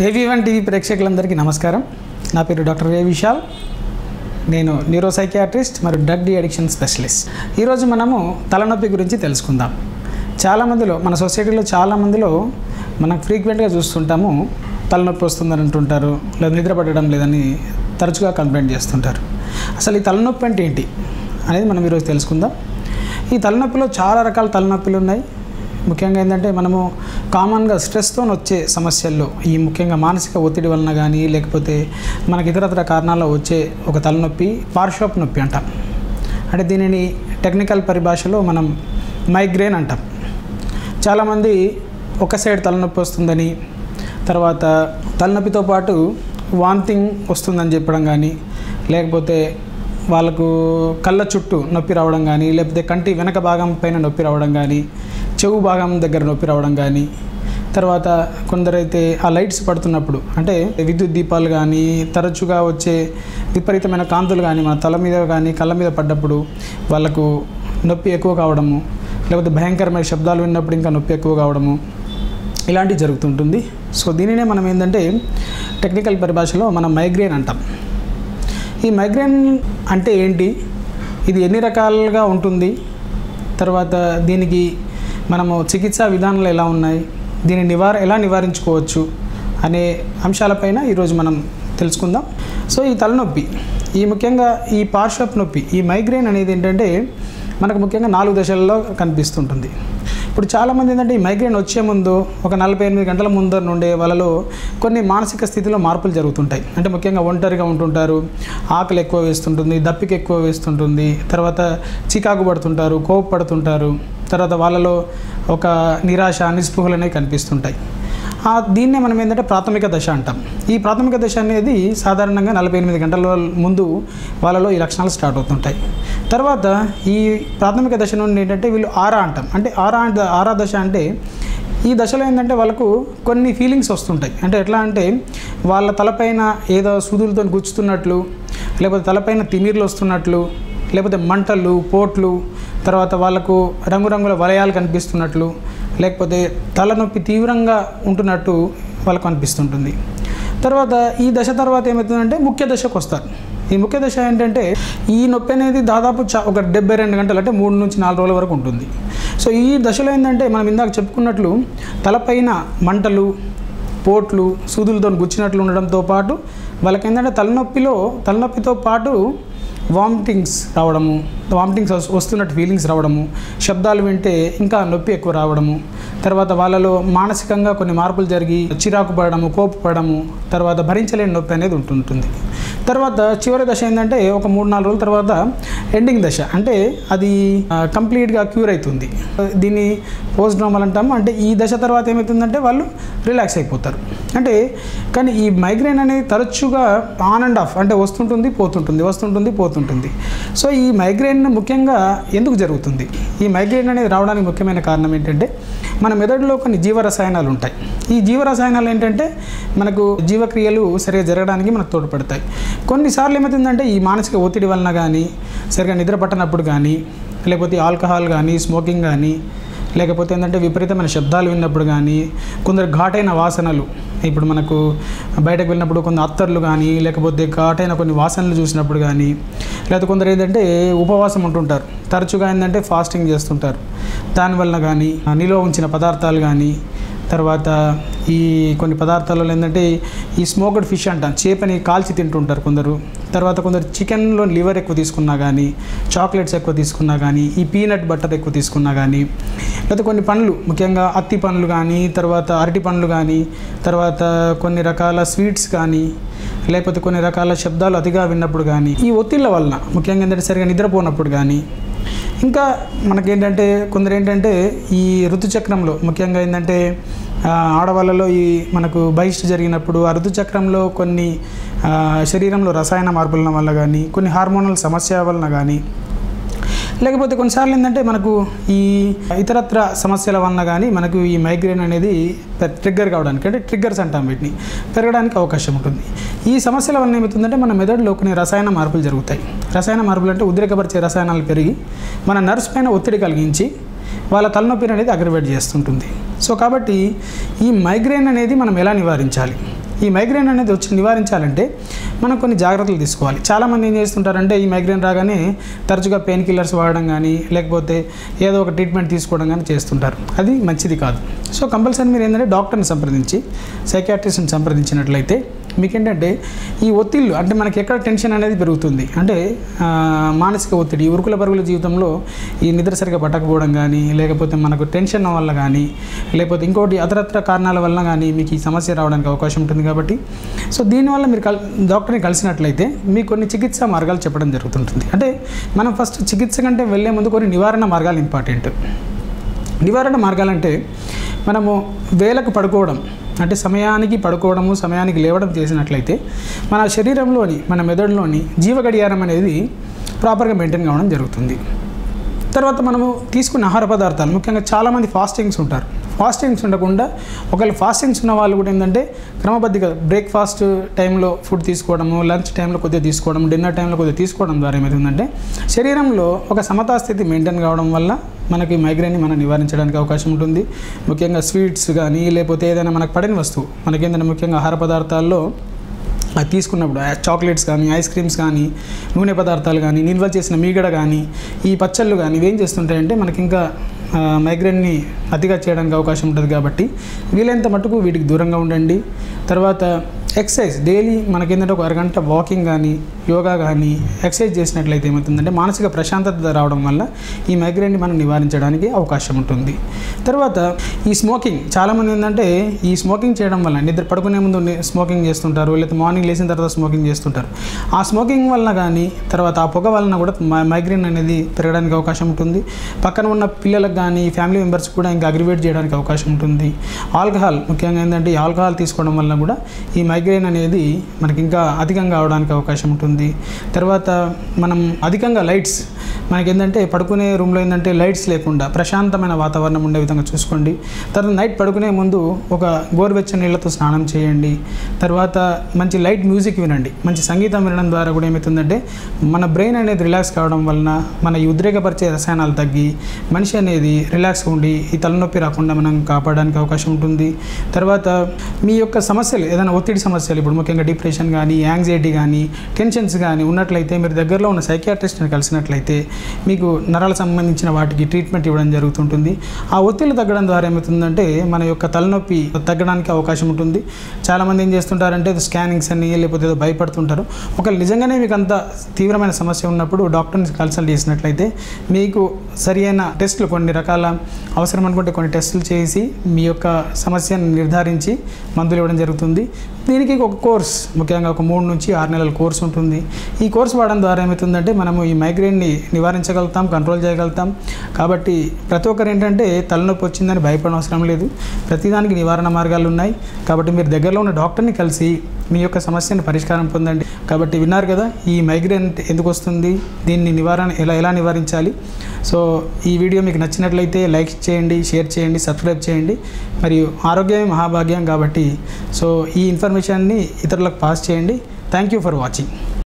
ఏవి one TV ప్రేక్షకులందరికీ నమస్కారం. నా పేరు డాక్టర్ ఏ విశాల్. నేను న్యూరోసైకియాట్రిస్ట్ మరియు డ్రగ్ డి అడిక్షన్ స్పెషలిస్ట్. ఈరోజు మనము తలనొప్పి గురించి తెలుసుకుందాం. చాలామందిలో మన సొసైటీలో చాలామందిలో మనం ఫ్రీక్వెంట్గా చూస్తుంటాము తలనొప్పి వస్తుందని అంటుంటారు లేదా నిద్ర లేదని తరచుగా కంప్లైంట్ చేస్తుంటారు. అసలు ఈ తలనొప్పి అంటే ఏంటి అనేది మనం ఈరోజు తెలుసుకుందాం. ఈ తలనొప్పిలో చాలా రకాల తలనొప్పులు ఉన్నాయి. ముఖ్యంగా ఏంటంటే మనము కామన్గా స్ట్రెస్తో వచ్చే సమస్యల్లో ఈ ముఖ్యంగా మానసిక ఒత్తిడి వలన కానీ లేకపోతే మనకి ఇతరతర కారణాల్లో వచ్చే ఒక తలనొప్పి పార్శ్వపు నొప్పి అంటాం. అంటే దీనిని టెక్నికల్ పరిభాషలో మనం మైగ్రేన్ అంటాం. చాలామంది ఒక సైడ్ తలనొప్పి వస్తుందని తర్వాత తలనొప్పితో పాటు వాంతింగ్ వస్తుందని చెప్పడం కానీ లేకపోతే వాళ్ళకు కళ్ళ చుట్టూ నొప్పి రావడం కానీ లేకపోతే కంటి వెనక భాగం పైన నొప్పి రావడం కానీ చెవు భాగం దగ్గర నొప్పి రావడం కానీ తర్వాత కొందరైతే ఆ లైట్స్ పడుతున్నప్పుడు అంటే విద్యుత్ దీపాలు కానీ తరచుగా వచ్చే విపరీతమైన కాంతులు కానీ మన తల మీద కానీ కళ్ళ మీద పడ్డప్పుడు వాళ్ళకు నొప్పి ఎక్కువ కావడము లేకపోతే భయంకరమైన శబ్దాలు విన్నప్పుడు ఇంకా నొప్పి ఎక్కువ కావడము ఇలాంటివి జరుగుతుంటుంది. సో దీనినే మనం ఏంటంటే టెక్నికల్ పరిభాషలో మనం మైగ్రేన్ అంటాం. ఈ మైగ్రేన్ అంటే ఏంటి? ఇది ఎన్ని రకాలుగా ఉంటుంది? తర్వాత దీనికి మనము చికిత్సా విధానాలు ఎలా ఉన్నాయి? దీన్ని నివార ఎలా నివారించుకోవచ్చు? అనే అంశాలపైన ఈరోజు మనం తెలుసుకుందాం. సో ఈ తలనొప్పి ఈ ముఖ్యంగా ఈ పార్శ్వపు నొప్పి ఈ మైగ్రేన్ అనేది ఏంటంటే మనకు ముఖ్యంగా నాలుగు దశల్లో కనిపిస్తుంటుంది. ఇప్పుడు చాలామంది ఏంటంటే ఈ మైగ్రేన్ వచ్చే ముందు ఒక నలభై ఎనిమిది గంటల ముందర నుండే వాళ్ళలో కొన్ని మానసిక స్థితిలో మార్పులు జరుగుతుంటాయి. అంటే ముఖ్యంగా ఒంటరిగా ఉంటుంటారు ఆకలి ఎక్కువ వేస్తుంటుంది దప్పిక ఎక్కువ వేస్తుంటుంది తర్వాత చికాకు పడుతుంటారు కోపపడుతుంటారు తర్వాత వాళ్ళలో ఒక నిరాశ నిస్పృహలు అనేవి కనిపిస్తుంటాయి. దీన్నే మనం ఏంటంటే ప్రాథమిక దశ అంటాం. ఈ ప్రాథమిక దశ అనేది సాధారణంగా నలభై ఎనిమిది గంటల ముందు వాళ్ళలో ఈ లక్షణాలు స్టార్ట్ అవుతుంటాయి. తర్వాత ఈ ప్రాథమిక దశ నుండి ఏంటంటే వీళ్ళు ఆరా అంటాం. అంటే ఆరా అంటే ఆరా దశ అంటే ఈ దశలో ఏంటంటే వాళ్ళకు కొన్ని ఫీలింగ్స్ వస్తుంటాయి. అంటే ఎట్లా అంటే వాళ్ళ తలపైన ఏదో సూదులతో గుచ్చుతున్నట్లు లేకపోతే తలపైన తిమిర్లు వస్తున్నట్లు లేకపోతే మంటలు పోట్లు తర్వాత వాళ్ళకు రంగురంగుల వలయాలు కనిపిస్తున్నట్లు లేకపోతే తలనొప్పి తీవ్రంగా ఉంటున్నట్టు వాళ్ళకు అనిపిస్తుంటుంది. తర్వాత ఈ దశ తర్వాత ఏమవుతుందంటే ముఖ్య దశకు వస్తారు. ఈ ముఖ్య దశ ఏంటంటే ఈ నొప్పి అనేది దాదాపు ఒక డెబ్బై రెండు గంటలు అంటే మూడు నుంచి నాలుగు రోజుల వరకు ఉంటుంది. సో ఈ దశలో ఏంటంటే మనం ఇందాక చెప్పుకున్నట్లు తలపైన మంటలు పోట్లు సూదులతో గుచ్చినట్లు ఉండడంతో పాటు వాళ్ళకి ఏంటంటే తలనొప్పిలో తలనొప్పితో పాటు వామిటింగ్స్ రావడము వామిటింగ్స్ వస్తున్నట్టు ఫీలింగ్స్ రావడము శబ్దాలు వింటే ఇంకా నొప్పి ఎక్కువ రావడము తర్వాత వాళ్ళలో మానసికంగా కొన్ని మార్పులు జరిగి చిరాకు పడడము కోపపడము తర్వాత భరించలేని నొప్పి అనేది ఉంటుంటుంది. తర్వాత చివరి దశ ఏంటంటే ఒక మూడు నాలుగు రోజుల తర్వాత ఎండింగ్ దశ. అంటే అది కంప్లీట్గా క్యూర్ అవుతుంది దీన్ని పోస్ట్ నార్మల్ అంటాము. అంటే ఈ దశ తర్వాత ఏమవుతుందంటే వాళ్ళు రిలాక్స్ అయిపోతారు. అంటే కానీ ఈ మైగ్రేన్ అనేది తరచుగా ఆన్ అండ్ ఆఫ్ అంటే వస్తుంటుంది పోతుంటుంది వస్తుంటుంది పోతుంటుంది. సో ఈ మైగ్రేన్ ముఖ్యంగా ఎందుకు జరుగుతుంది? ఈ మైగ్రేన్ అనేది రావడానికి ముఖ్యమైన కారణం ఏంటంటే మన మెదడులో కొన్ని జీవరసాయనాలు ఉంటాయి. ఈ జీవరసాయనాలు ఏంటంటే మనకు జీవక్రియలు సరిగా జరగడానికి మనకు తోడ్పడతాయి. కొన్నిసార్లు ఏమవుతుందంటే ఈ మానసిక ఒత్తిడి వలన కానీ సరిగా నిద్ర పట్టనప్పుడు కానీ లేకపోతే ఆల్కహాల్ కానీ స్మోకింగ్ కానీ లేకపోతే ఏంటంటే విపరీతమైన శబ్దాలు విన్నప్పుడు కానీ కొందరు ఘాటైన వాసనలు. ఇప్పుడు మనకు బయటకు వెళ్ళినప్పుడు కొన్ని అత్తర్లు కానీ లేకపోతే ఘాటైన కొన్ని వాసనలు చూసినప్పుడు కానీ లేకపోతే కొందరు ఏంటంటే ఉపవాసం ఉంటుంటారు. తరచుగా ఏంటంటే ఫాస్టింగ్ చేస్తుంటారు. దానివల్ల కానీ నిల్వ ఉంచిన పదార్థాలు కానీ తర్వాత ఈ కొన్ని పదార్థాలలో ఏంటంటే ఈ స్మోక్డ్ ఫిష్ అంటాం. చేపని కాల్చి తింటుంటారు కొందరు. తర్వాత కొందరు చికెన్లో లివర్ ఎక్కువ తీసుకున్నా కానీ చాక్లెట్స్ ఎక్కువ తీసుకున్నా కానీ ఈ పీనట్ బటర్ ఎక్కువ తీసుకున్నా కానీ లేకపోతే కొన్ని పండ్లు ముఖ్యంగా అత్తి పండ్లు కానీ తర్వాత అరటి పండ్లు కానీ తర్వాత కొన్ని రకాల స్వీట్స్ కానీ లేకపోతే కొన్ని రకాల శబ్దాలు అతిగా విన్నప్పుడు కానీ ఈ ఒత్తిళ్ళ వలన ముఖ్యంగా ఏంటంటే సరిగా నిద్రపోనప్పుడు కానీ ఇంకా మనకేంటంటే కొందరు ఏంటంటే ఈ ఋతుచక్రంలో ముఖ్యంగా ఏంటంటే ఆడవాళ్ళలో ఈ మనకు బహిష్ట జరిగినప్పుడు అరుదు చక్రంలో కొన్ని శరీరంలో రసాయన మార్పుల వల్ల కానీ కొన్ని హార్మోనల్ సమస్య వలన కానీ లేకపోతే కొన్నిసార్లు ఏంటంటే మనకు ఈ ఇతరత్ర సమస్యల వలన కానీ మనకు ఈ మైగ్రేన్ అనేది ట్రిగ్గర్ కావడానికి అంటే ట్రిగ్గర్స్ అంటాం వీటిని. పెరగడానికి అవకాశం ఉంటుంది. ఈ సమస్యల వలన ఏమవుతుందంటే మన మెదడులో కొన్ని రసాయన మార్పులు జరుగుతాయి. రసాయన మార్పులు అంటే ఉద్రేకపరిచే రసాయనాలు పెరిగి మన నర్వ్స్ పైన ఒత్తిడి కలిగించి వాళ్ళ తలనొప్పిని అనేది అగ్రవేట్ చేస్తుంటుంది. సో కాబట్టి ఈ మైగ్రేన్ అనేది మనం ఎలా నివారించాలి? ఈ మైగ్రేన్ అనేది వచ్చి నివారించాలంటే మనం కొన్ని జాగ్రత్తలు తీసుకోవాలి. చాలామంది ఏం చేస్తుంటారంటే ఈ మైగ్రేన్ రాగానే తరచుగా పెయిన్ కిల్లర్స్ వాడడం కానీ లేకపోతే ఏదో ఒక ట్రీట్మెంట్ తీసుకోవడం కానీ చేస్తుంటారు. అది మంచిది కాదు. సో కంపల్సరీ మీరు ఏంటంటే డాక్టర్ని సంప్రదించి సైకాట్రిస్ట్ని సంప్రదించినట్లయితే మీకేంటంటే ఈ ఒత్తిళ్ళు అంటే మనకి ఎక్కడ టెన్షన్ అనేది పెరుగుతుంది. అంటే మానసిక ఒత్తిడి ఉరుకుల పరుగుల జీవితంలో ఈ నిద్ర సరిగా పట్టకపోవడం కానీ లేకపోతే మనకు టెన్షన్ వల్ల కానీ లేకపోతే ఇంకోటి అతరత్ర కారణాల వల్ల కానీ మీకు ఈ సమస్య రావడానికి అవకాశం ఉంటుంది కాబట్టి సో దీనివల్ల మీరు కల్ డాక్టర్ని కలిసినట్లయితే మీకు కొన్ని చికిత్సా మార్గాలు చెప్పడం జరుగుతుంటుంది. అంటే మనం ఫస్ట్ చికిత్స కంటే వెళ్ళే ముందు కొన్ని నివారణ మార్గాలు ఇంపార్టెంట్. నివారణ మార్గాలంటే మనము వేలకు పడుకోవడం అంటే సమయానికి పడుకోవడము సమయానికి లేవడం చేసినట్లయితే మన శరీరంలోని మన మెదడులోని జీవ గడియారం అనేది ప్రాపర్గా మెయింటైన్ కావడం జరుగుతుంది. తర్వాత మనము తీసుకున్న ఆహార పదార్థాలు ముఖ్యంగా చాలామంది ఫాస్టింగ్స్ ఉంటారు. ఫాస్టింగ్స్ ఉండకుండా ఒకవేళ ఫాస్టింగ్స్ ఉన్న వాళ్ళు కూడా ఏంటంటే క్రమబద్ధిగా బ్రేక్ఫాస్ట్ టైంలో ఫుడ్ తీసుకోవడము లంచ్ టైంలో కొద్దిగా తీసుకోవడం డిన్నర్ టైంలో కొద్దిగా తీసుకోవడం ద్వారా ఏమవుతుందంటే శరీరంలో ఒక సమతా స్థితి మెయింటైన్ కావడం వల్ల మనకి మైగ్రేన్ని మనం నివారించడానికి అవకాశం ఉంటుంది. ముఖ్యంగా స్వీట్స్ కానీ లేకపోతే ఏదైనా మనకు పడని వస్తువు మనకేంటంటే ముఖ్యంగా ఆహార పదార్థాల్లో అది తీసుకున్నప్పుడు చాక్లెట్స్ కానీ ఐస్ క్రీమ్స్ కానీ నూనె పదార్థాలు కానీ నిల్వ చేసిన మీగడ కానీ ఈ పచ్చళ్ళు కానీ ఇవేం చేస్తుంటాయంటే మనకి ఇంకా మైగ్రేన్ని అతిగా చేయడానికి అవకాశం ఉంటుంది కాబట్టి వీలైనంత మటుకు వీటికి దూరంగా ఉండండి. తర్వాత ఎక్సర్సైజ్ డైలీ మనకేంటంటే ఒక అరగంట వాకింగ్ కానీ యోగా కానీ ఎక్సర్సైజ్ చేసినట్లయితే ఏమవుతుందంటే మానసిక ప్రశాంతత రావడం వల్ల ఈ మైగ్రేన్ని మనం నివారించడానికి అవకాశం ఉంటుంది. తర్వాత ఈ స్మోకింగ్ చాలామంది ఏంటంటే ఈ స్మోకింగ్ చేయడం వల్ల నిద్ర పడుకునే ముందు స్మోకింగ్ చేస్తుంటారు లేకపోతే మార్నింగ్ లేచిన తర్వాత స్మోకింగ్ చేస్తుంటారు. ఆ స్మోకింగ్ వలన కానీ తర్వాత ఆ పొగ వలన కూడా మైగ్రేన్ అనేది పెరగడానికి అవకాశం ఉంటుంది. పక్కన ఉన్న పిల్లలకు కానీ ఫ్యామిలీ మెంబర్స్ కూడా ఇంకా అగ్రివేట్ చేయడానికి అవకాశం ఉంటుంది. ఆల్కహాల్ ముఖ్యంగా ఏంటంటే ఈ ఆల్కహాల్ తీసుకోవడం వల్ల కూడా ఈ మైగ్రేన్ అనేది మనకి ఇంకా అధికంగా అవడానికి అవకాశం ఉంటుంది. తర్వాత మనం అధికంగా లైట్స్ మనకి ఏంటంటే పడుకునే రూమ్లో ఏంటంటే లైట్స్ లేకుండా ప్రశాంతమైన వాతావరణం ఉండే విధంగా చూసుకోండి. తర్వాత నైట్ పడుకునే ముందు ఒక గోరువెచ్చని నీళ్ళతో స్నానం చేయండి. తర్వాత మంచి లైట్ మ్యూజిక్ వినండి. మంచి సంగీతం వినడం ద్వారా కూడా ఏమవుతుందంటే మన బ్రెయిన్ అనేది రిలాక్స్ కావడం వలన మన ఈ ఉద్రేకపరిచే రసాయనాలు తగ్గి మనిషి అనేది రిలాక్స్గా ఉండి ఈ తలనొప్పి రాకుండా మనం కాపాడడానికి అవకాశం ఉంటుంది. తర్వాత మీ యొక్క సమస్యలు ఏదైనా ఒత్తిడి సమస్యలు ఇప్పుడు ముఖ్యంగా డిప్రెషన్ కానీ యాంగ్జైటీ కానీ టెన్షన్ టెన్షన్స్ కానీ ఉన్నట్లయితే మీరు దగ్గరలో ఉన్న సైకియాట్రిస్ట్ని కలిసినట్లయితే మీకు నరాలకు సంబంధించిన వాటికి ట్రీట్మెంట్ ఇవ్వడం జరుగుతుంటుంది. ఆ ఒత్తిడి తగ్గడం ద్వారా ఏమవుతుందంటే మన యొక్క తలనొప్పి తగ్గడానికి అవకాశం ఉంటుంది. చాలామంది ఏం చేస్తుంటారంటే స్కానింగ్స్ అని లేకపోతే ఏదో భయపడుతుంటారు. ఒకవేళ నిజంగానే మీకు అంత తీవ్రమైన సమస్య ఉన్నప్పుడు డాక్టర్ని కన్సల్ట్ చేసినట్లయితే మీకు సరి అయిన టెస్టులు కొన్ని రకాల అవసరం అనుకుంటే కొన్ని టెస్టులు చేసి మీ యొక్క సమస్యను నిర్ధారించి మందులు ఇవ్వడం జరుగుతుంది. దీనికి ఒక కోర్స్ ముఖ్యంగా ఒక మూడు నుంచి ఆరు నెలల కోర్స్ ఉంటుంది. ఈ కోర్స్ వాడడం ద్వారా ఏమవుతుందంటే మనము ఈ మైగ్రేన్ని నివారించగలుగుతాం కంట్రోల్ చేయగలుగుతాం. కాబట్టి ప్రతి ఒక్కరు ఏంటంటే తలనొప్పి వచ్చిందని భయపడనవసరం అవసరం లేదు. ప్రతిదానికి నివారణ మార్గాలు ఉన్నాయి. కాబట్టి మీరు దగ్గరలో ఉన్న డాక్టర్ని కలిసి మీ యొక్క సమస్యను పరిష్కారం పొందండి. కాబట్టి విన్నారు కదా ఈ మైగ్రేన్ ఎందుకు వస్తుంది దీన్ని నివారణ ఎలా ఎలా నివారించాలి? సో ఈ వీడియో మీకు నచ్చినట్లయితే లైక్ చేయండి షేర్ చేయండి సబ్స్క్రైబ్ చేయండి. మరియు ఆరోగ్యమే మహాభాగ్యం కాబట్టి సో ఈ ఇన్ఫర్మేషన్ని ఇతరులకు పాస్ చేయండి. Thank you for watching.